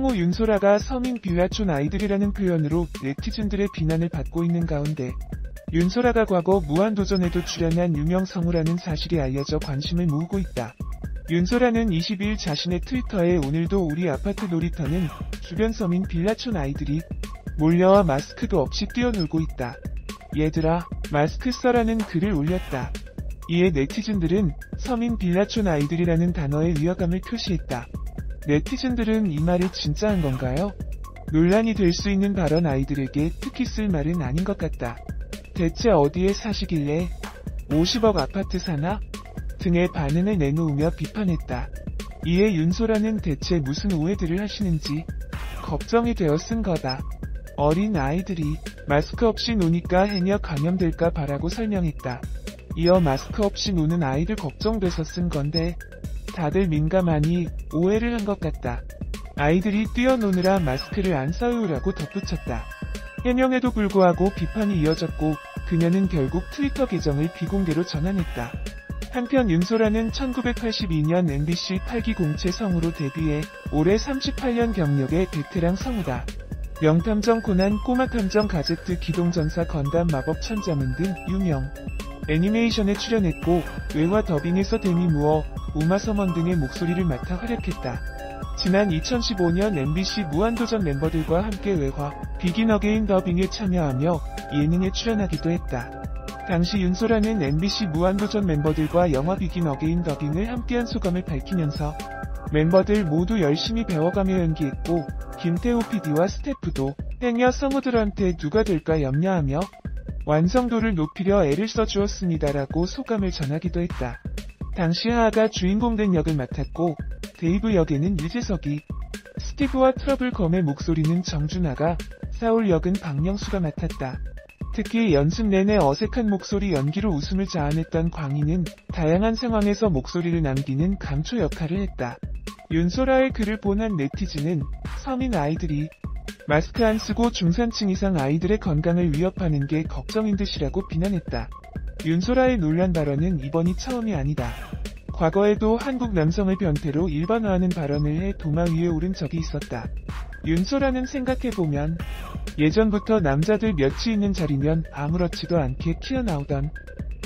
성우 윤소라가 서민 비화촌 아이들이라는 표현으로 네티즌들의 비난을 받고 있는 가운데 윤소라가 과거 무한도전에도 출연한 유명 성우라는 사실이 알려져 관심을 모으고 있다. 윤소라는 22일 자신의 트위터에 오늘도 우리 아파트 놀이터는 주변 서민 빌라촌 아이들이 몰려와 마스크도 없이 뛰어놀고 있다. 얘들아, 마스크 써라는 글을 올렸다. 이에 네티즌들은 서민 빌라촌 아이들이라는 단어에 위화감을 표시했다. 네티즌들은 이 말이 진짜한 건가요? 논란이 될 수 있는 발언 아이들에게 특히 쓸 말은 아닌 것 같다. 대체 어디에 사시길래 50억 아파트 사나? 등의 반응을 내놓으며 비판했다. 이에 윤소라는 대체 무슨 오해들을 하시는지 걱정이 되어 쓴 거다. 어린 아이들이 마스크 없이 노니까 해녀 감염될까 바라고 설명했다. 이어 마스크 없이 노는 아이들 걱정돼서 쓴 건데 다들 민감하니 오해를 한 것 같다. 아이들이 뛰어노느라 마스크를 안 써요라고 덧붙였다. 해명에도 불구하고 비판이 이어졌고 그녀는 결국 트위터 계정을 비공개로 전환했다. 한편 윤소라는 1982년 MBC 8기 공채 성우로 데뷔해 올해 38년 경력의 베테랑 성우다. 명탐정 코난, 꼬마 탐정 가제트, 기동전사, 건담, 마법 천자문 등 유명 애니메이션에 출연했고 외화 더빙에서 데미 무어, 우마 서먼 등의 목소리를 맡아 활약했다. 지난 2015년 MBC 무한도전 멤버들과 함께 외화, 비긴 어게인 더빙에 참여하며 예능에 출연하기도 했다. 당시 윤소라는 MBC 무한도전 멤버들과 영화 비긴 어게인 더빙을 함께한 소감을 밝히면서 멤버들 모두 열심히 배워가며 연기했고 김태호 PD와 스태프도 행여 성우들한테 누가 될까 염려하며 완성도를 높이려 애를 써주었습니다라고 소감을 전하기도 했다. 당시 하하가 주인공 댄 역을 맡았고 데이브 역에는 유재석이 스티브와 트러블 검의 목소리는 정준하가 사울 역은 박명수가 맡았다. 특히 연습 내내 어색한 목소리 연기로 웃음을 자아냈던 광희는 다양한 상황에서 목소리를 남기는 감초 역할을 했다. 윤소라의 글을 본 한 네티즌은 서민 아이들이 마스크 안 쓰고 중산층 이상 아이들의 건강을 위협하는 게 걱정인 듯이라고 비난했다. 윤소라의 논란 발언은 이번이 처음이 아니다. 과거에도 한국 남성을 변태로 일반화하는 발언을 해 도마 위에 오른 적이 있었다. 윤소라는 생각해보면 예전부터 남자들 몇이 있는 자리면 아무렇지도 않게 튀어나오던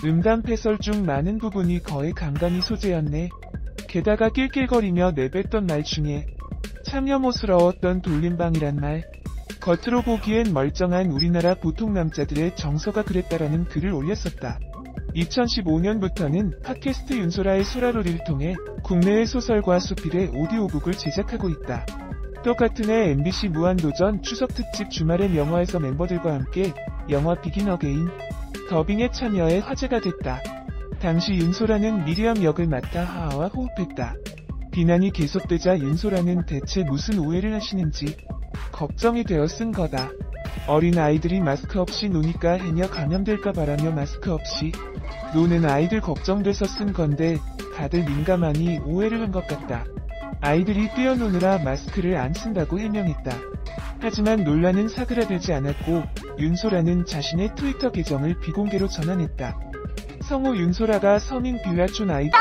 음담 패설 중 많은 부분이 거의 강간이 소재였네. 게다가 낄낄거리며 내뱉던 말 중에 참 혐오스러웠던 돌림방이란 말. 겉으로 보기엔 멀쩡한 우리나라 보통 남자들의 정서가 그랬다라는 글을 올렸었다. 2015년부터는 팟캐스트 윤소라의 소라소리를 통해 국내의 소설과 수필의 오디오북을 제작하고 있다. 똑같은 해 MBC 무한도전 추석특집 주말의 명화에서 멤버들과 함께 영화 비긴 어게인 더빙에 참여해 화제가 됐다. 당시 윤소라는 미리암 역을 맡아 하하와 호흡했다. 비난이 계속되자 윤소라는 대체 무슨 오해를 하시는지 걱정이 되어 쓴 거다. 어린 아이들이 마스크 없이 노니까 해녀 감염될까 바라며 마스크 없이 노는 아이들 걱정돼서 쓴 건데 다들 민감하니 오해를 한 것 같다. 아이들이 뛰어노느라 마스크를 안 쓴다고 해명했다. 하지만 논란은 사그라들지 않았고 윤소라는 자신의 트위터 계정을 비공개로 전환했다. 성우 윤소라가 서민 뷰라촌 아이들